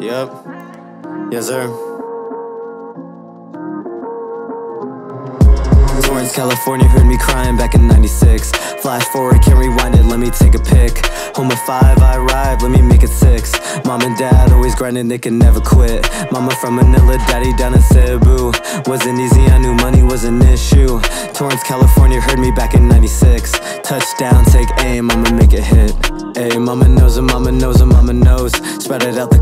Yep. Yes, sir. Torrance, California, heard me crying back in 96. Flash forward, can't rewind it, let me take a pic. Home of five, I arrived, let me make it six. Mom and dad always grinding, they can never quit. Mama from Manila, daddy down in Cebu. Wasn't easy, I knew money was an issue. Torrance, California, heard me back in 96. Touchdown, take aim, I'ma make it hit. Hey, mama knows it, mama knows it, mama knows. Sprouted out the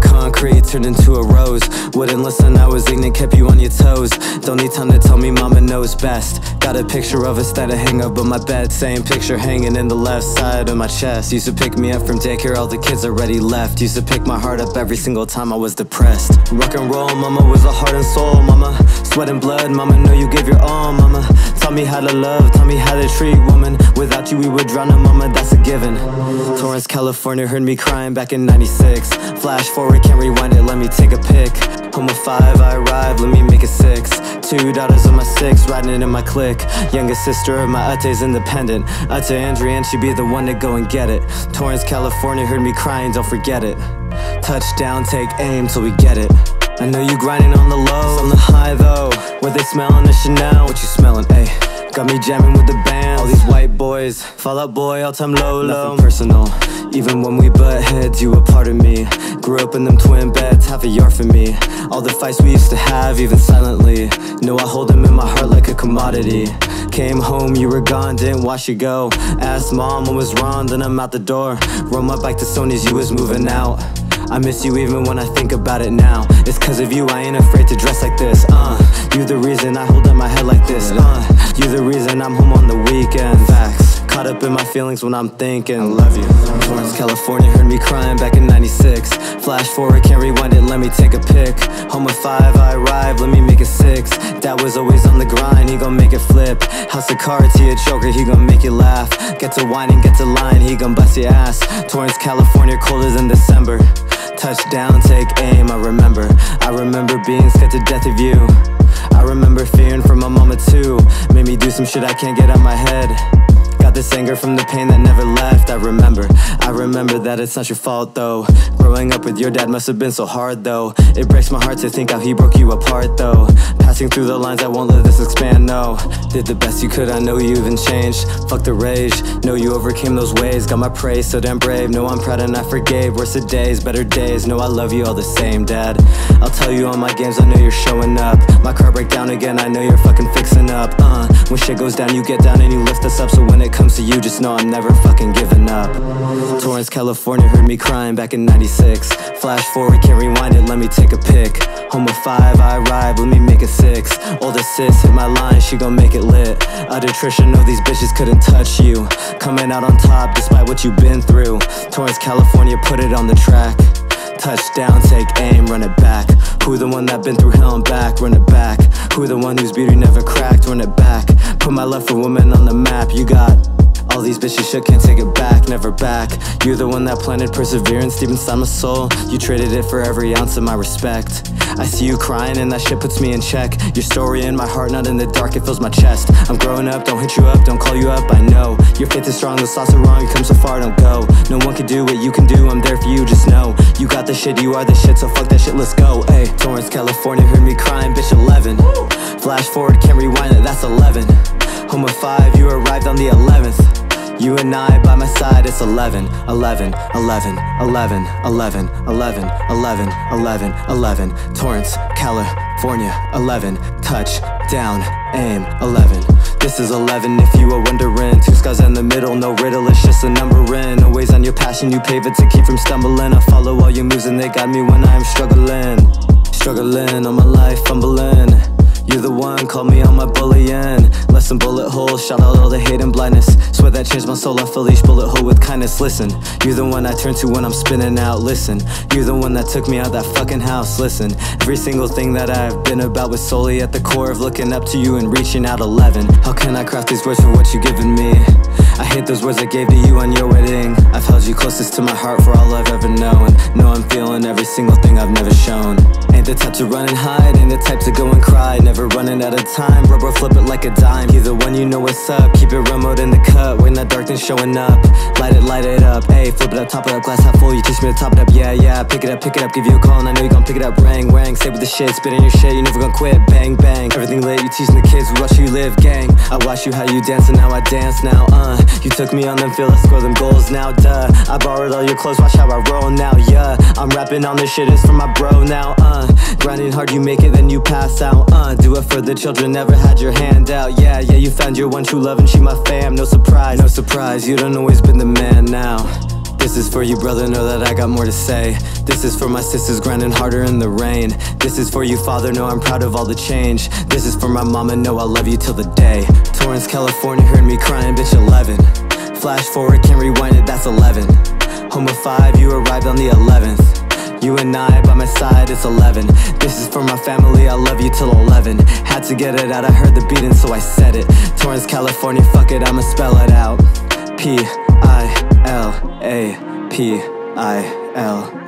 turned into a rose. Wouldn't listen, I was ignorant, kept you on your toes. Don't need time to tell me, mama knows best. Got a picture of us that I hang up on my bed. Same picture hanging in the left side of my chest. Used to pick me up from daycare, all the kids already left. Used to pick my heart up every single time I was depressed. Rock and roll, mama was a heart and soul, mama. Sweat and blood, mama, know you give your all, mama. Taught me how to love, taught me how to treat woman. Without you, we would drown, mama, that's a given. Torrance, California, heard me crying back in 96. Flash forward, can't rewind it, let me take a pic. Home a five, I arrive, let me make it six. Two daughters of my six, riding in my clique. Youngest sister of my Ate's independent. Ate Andrea, and she be the one to go and get it. Torrance, California, heard me crying, don't forget it. Touchdown, take aim till we get it. I know you grinding on the low, on the high though. What they smelling the Chanel, what you smelling, ayy? Got me jamming with the band. All these white boys, Fall Out Boy, all time low, low. Nothing personal. Even when we butt heads, you a part of me. Grew up in them twin beds, half a yard for me. All the fights we used to have, even silently. Know I hold them in my heart like a commodity. Came home, you were gone, didn't watch you go. Asked mom what was wrong, then I'm out the door. Rode my bike to Sony's, you was moving out. I miss you even when I think about it now It's cause of you I ain't afraid to dress like this, uh You the reason I hold up my head like this, uh. You the reason I'm home on the weekend, facts. Caught up in my feelings when I'm thinking. I love you. Torrance, California, heard me crying back in 96 Flash forward, can't rewind it, let me take a pic. Home of five, I arrive, let me make it six. Dad was always on the grind, he gon' make it flip. House of cards, he a joker, he gon' make you laugh. Get to whining, get to lying, he gon' bust your ass. Torrance, California, colder than December. Touchdown, take aim, I remember. I remember being scared to death of you remember fearing for my mama too. Made me do some shit I can't get out my head this anger from the pain that never left. I remember, I remember that it's not your fault though. Growing up with your dad must have been so hard though. It breaks my heart to think how he broke you apart though. Passing through the lines, I won't let this expand, no. Did the best you could, I know you even changed. Fuck the rage, know you overcame those ways. Got my praise, so damn brave, know I'm proud and I forgave. Worse the days, better days, know I love you all the same, dad. I'll tell you on my games, I know you're showing up. My car break down again, I know you're fucking fixing up, uh. When shit goes down, you get down and you lift us up. So when it comes to you, just know I'm never fucking giving up. Torrance, California, heard me crying back in 96 Flash forward, can't rewind it, let me take a pic. Home of five, I arrive, let me make it six. Older sis hit my line, she gon' make it lit. Other Trisha know these bitches couldn't touch you. Coming out on top despite what you've been through. Torrance, California, put it on the track. Touchdown, take aim, run it back. Who the one that been through hell and back, run it back. Who the one whose beauty never cracked, run it back. Put my love for women on the map, you got all these bitches shit can't take it back, never back. You're the one that planted perseverance deep inside my soul. You traded it for every ounce of my respect. I see you crying and that shit puts me in check. Your story in my heart, not in the dark, it fills my chest. I'm growing up, don't hit you up, don't call you up, I know. Your faith is strong, the sauce are wrong, you come so far, don't go. No one can do what you can do, I'm there for you, just know. You got the shit, you are the shit, so fuck that shit, let's go. Hey, Torrance, California, heard me crying, bitch 11 Flash forward, can't rewind it, that's and I by my side, it's 11, 11, 11, 11, 11, 11, 11, 11, 11. Torrance, California, 11. Touch, down, aim, 11. This is 11 if you are wondering. Two skies in the middle, no riddle, it's just a number in. Always on your passion, you pave it to keep from stumbling. I follow all your moves and they got me when I'm struggling. Struggling on my life, fumbling. You're the one, call me on my bullying. Less than bullet holes, shout out all the hate and blindness. Swear that changed my soul, I fill each bullet hole with kindness. Listen, you're the one I turn to when I'm spinning out. Listen, you're the one that took me out that fucking house. Listen, every single thing that I've been about Was solely at the core of looking up to you and reaching out 11 How can I craft these words for what you've given me? I hate those words I gave to you on your wedding. I've held you closest to my heart for all I've ever known. Know I'm feeling every single thing I've never shown. Ain't the type to run and hide, ain't the type to go and cry. Never running out of time, rubber flip it like a dime. The one you know what's up, keep it remote in the cut When that darkness showing up, light it, light it up, ayy flip it up, top it up, glass half full You teach me to top it up, yeah, yeah Pick it up, pick it up, give you a call And I know you gon' pick it up, rang, rang Stay with the shit, spit in your shit You never gon' quit, bang, bang. Everything lit, you teaching the kids. We watch you live, gang. I watch you how you dance And now I dance now, uh You took me on them I score them goals now, duh. I borrowed all your clothes, watch how I roll now, yeah. I'm rapping on this shit, it's for my bro now, uh. Grinding hard, you make it, then you pass out, uh. Do it for the children, never had your hand out, yeah, yeah You found your one true love and she my fam, no surprise, no surprise You done always been the man now this is for you, brother, know that I got more to say. This is for my sisters grinding harder in the rain. This is for you, father, know I'm proud of all the change. This is for my mama, know I love you till the day. Torrance, California, heard me crying, bitch, 11 Flash forward, can't rewind it, that's 11 Home of 5, you arrived on the 11th You and I, by my side, it's 11 This is for my family, I love you till 11 Had to get it out, I heard the beating, so I said it. Torrance, California, fuck it, I'ma spell it out. P I L A P I L